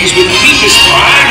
He's been deepest pride.